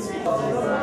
mają więcej.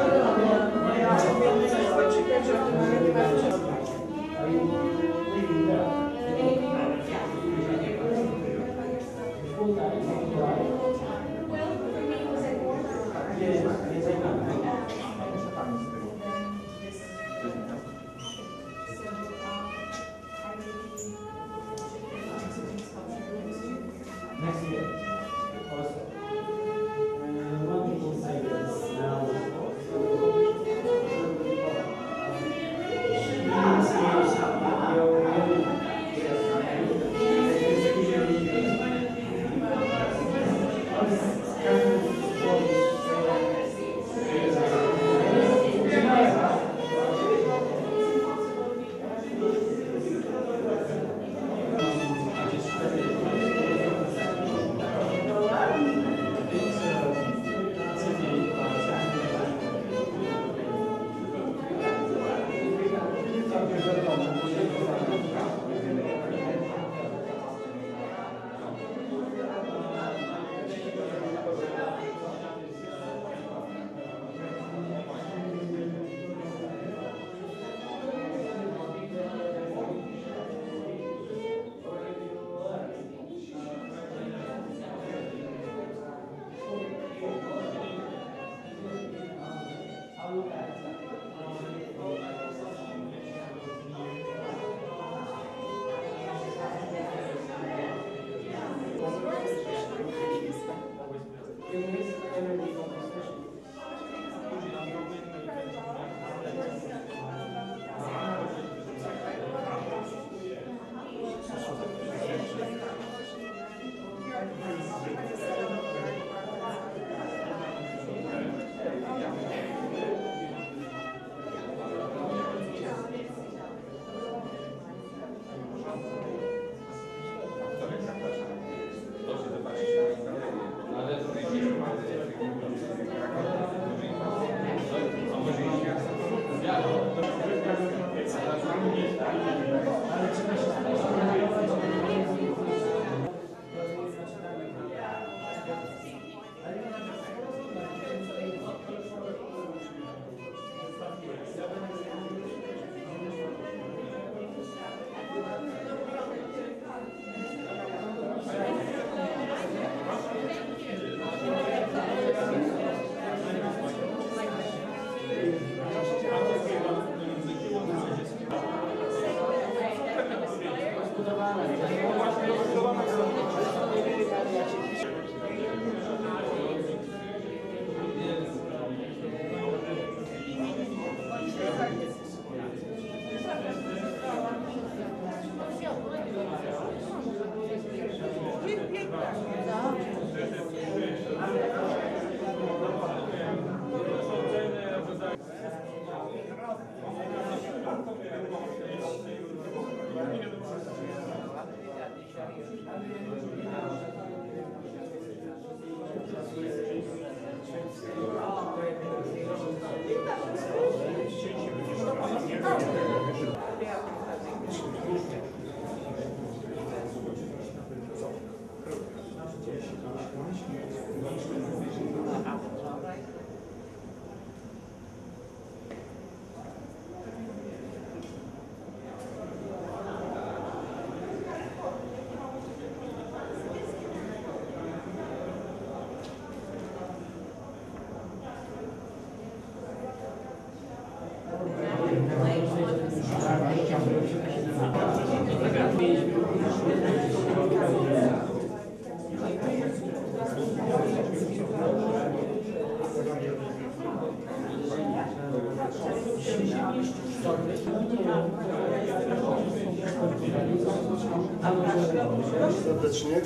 Serdecznie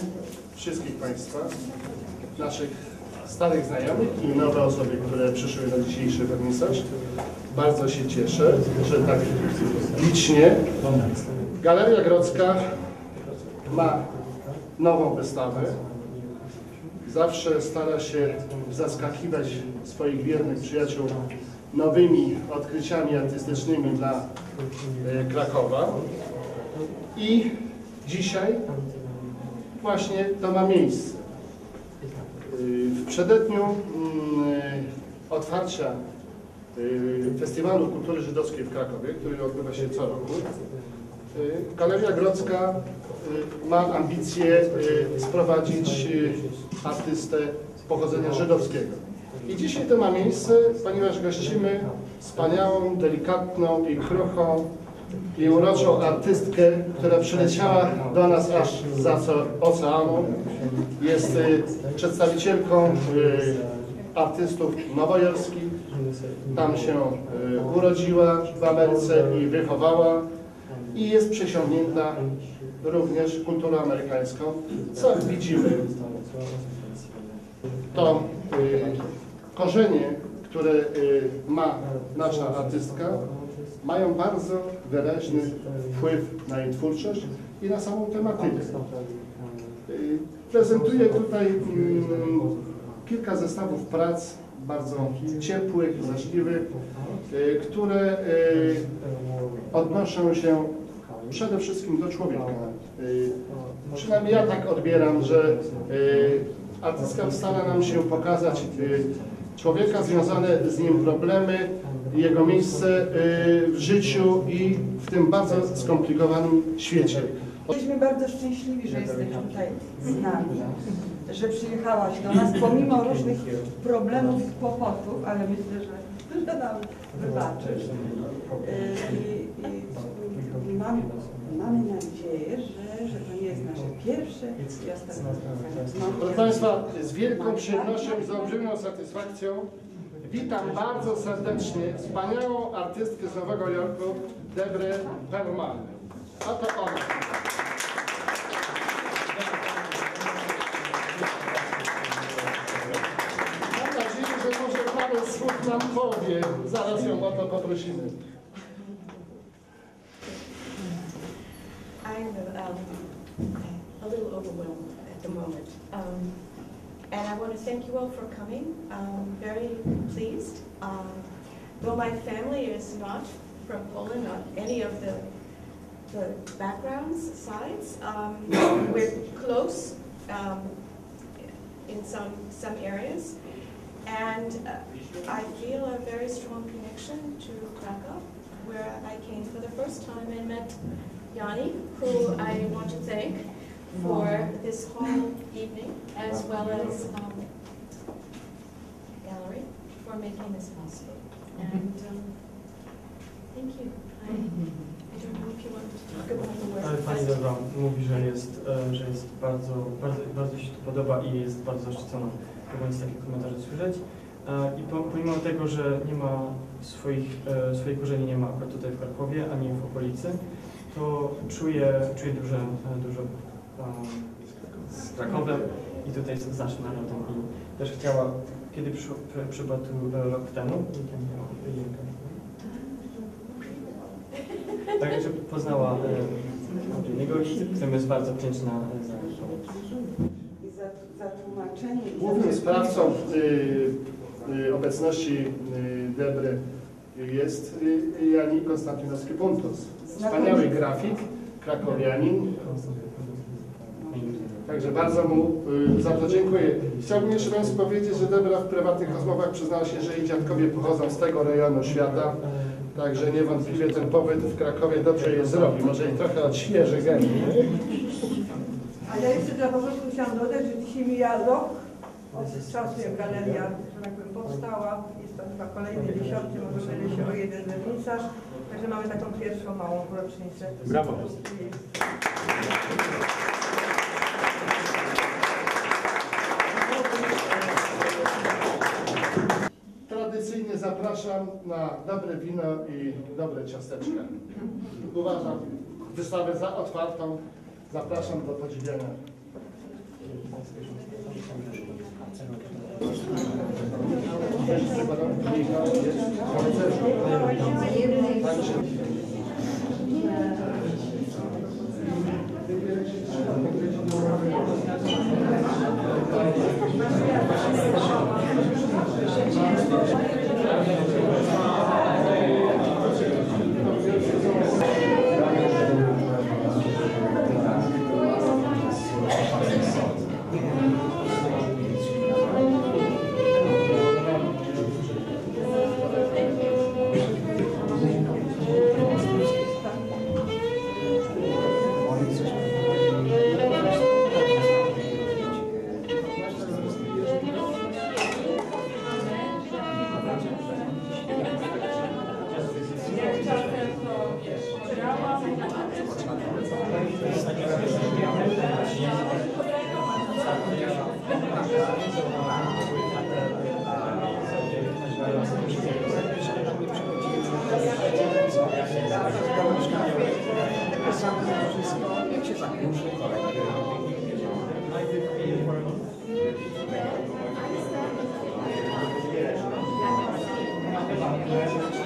wszystkich Państwa, naszych starych znajomych i nowe osoby, które przyszły na dzisiejszy wernisaż. Bardzo się cieszę, że tak licznie Galeria Grodzka ma nową wystawę. Zawsze stara się zaskakiwać swoich wiernych przyjaciół nowymi odkryciami artystycznymi dla e, Krakowa. I dzisiaj właśnie to ma miejsce. W przededniu mm, otwarcia y, Festiwalu Kultury Żydowskiej w Krakowie, który odbywa się co roku, y, Galeria Grodzka ma ambicje sprowadzić artystę pochodzenia żydowskiego. I dzisiaj to ma miejsce, ponieważ gościmy wspaniałą, delikatną i kruchą i uroczą artystkę, która przyleciała do nas aż za oceanu. Jest y, przedstawicielką y, artystów nowojorskich. Tam się y, urodziła w Ameryce i wychowała i jest przesiągnięta również kulturą amerykańską, co widzimy. To korzenie, które y, ma nasza artystka, mają bardzo wyraźny wpływ na jej twórczość i na samą tematykę. Y, Prezentuję tutaj mm, kilka zestawów prac bardzo ciepłych, zażliwych, y, które odnoszą się przede wszystkim do człowieka. Przynajmniej ja tak odbieram, że artystka stara nam się pokazać człowieka, związane z nim problemy, jego miejsce y, w życiu i w tym bardzo skomplikowanym świecie. Jesteśmy bardzo szczęśliwi, że jesteś tutaj z nami, że przyjechałaś do nas pomimo różnych problemów i kłopotów, ale myślę, że, że nam wybaczysz. I, i mam, mamy nadzieję, że, że to nie jest nasze pierwsze i ostatnie. Proszę Państwa, z wielką przyjemnością i z olbrzymią satysfakcją witam bardzo serdecznie wspaniałą artystkę z Nowego Jorku, Debrę Perlman. Oto ona. Mam nadzieję, że może parę słów nam powie. Zaraz ją o to poprosimy. At the moment. Um, and I want to thank you all for coming. I'm very pleased. Um, though my family is not from Poland, not any of the, the backgrounds, sides, um, we're close um, in some, some areas. And uh, I feel a very strong connection to Krakow, where I came for the first time and met Yanni, who I want to thank for this whole evening, as well as um, gallery for making this possible. And um, thank you. I, I don't know if you want to talk about the Ale work. Pani Dobra mówi, że jest, e, że jest bardzo, bardzo, bardzo się to podoba i jest bardzo zaszczycona, mogąc takie komentarze słyszeć. E, I po- pomimo tego, że nie ma swoich, e, swoich korzeni nie ma akurat tutaj w Krakowie, ani w okolicy, to czuje, czuje duże, e, dużo e, z Krakowem i tutaj z naszym narodem. I też chciała, kiedy przyszła, przy- przybyła tu rok temu, Także poznała e, niego, którym jest bardzo wdzięczna e, za. I za, tłumaczenie. i Głównym sprawcą y, y, obecności y, Debry jest y, Jani Konstantynowski Puntos. Wspaniały grafik, krakowianin. Także bardzo mu y, za to dziękuję. Chciałbym jeszcze Państwu powiedzieć, że Debra w prywatnych rozmowach przyznała się, że jej dziadkowie pochodzą z tego rejonu świata. Także niewątpliwie ten pobyt w Krakowie dobrze jej zrobi. Może i trochę odświeży geny. A ja jeszcze dla porządku chciałam dodać, że dzisiaj mija rok od czasu, jak galeria, tak powstała. Jest to chyba kolejny dziesiąty, może mylę się o jeden wernisaż. Także mamy taką pierwszą małą rocznicę. Brawo. Na dobre wino i dobre ciasteczka. Uważam wystawę za otwartą. Zapraszam do podziwiania. Także Przepraszam. Amen.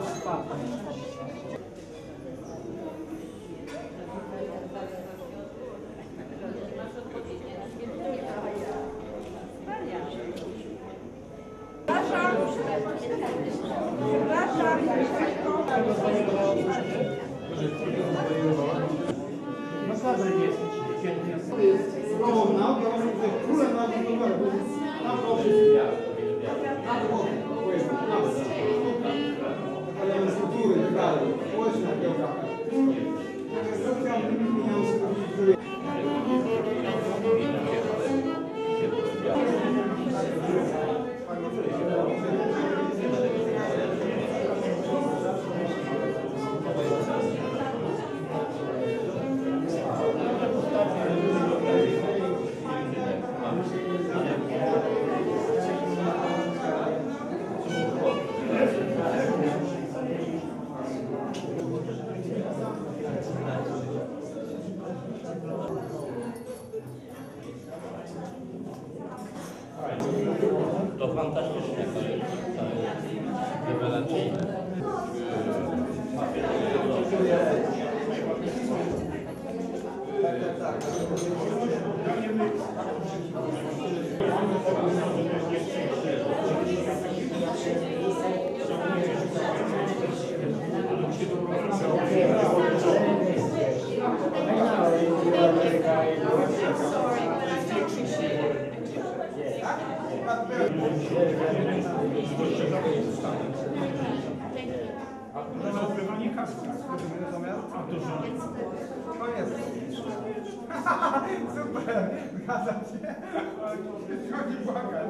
Przepraszam. Królem nauk, ja że królem nauk to numer, bo tam to wszystko. To fantastycznie, to jest, to jest rewelacyjne. Zaopiewanie kaska. A to że? To jest. Super, zgadza się. Chodzi błagać.